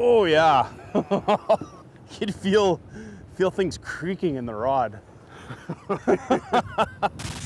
Oh yeah. You'd feel feel things creaking in the rod.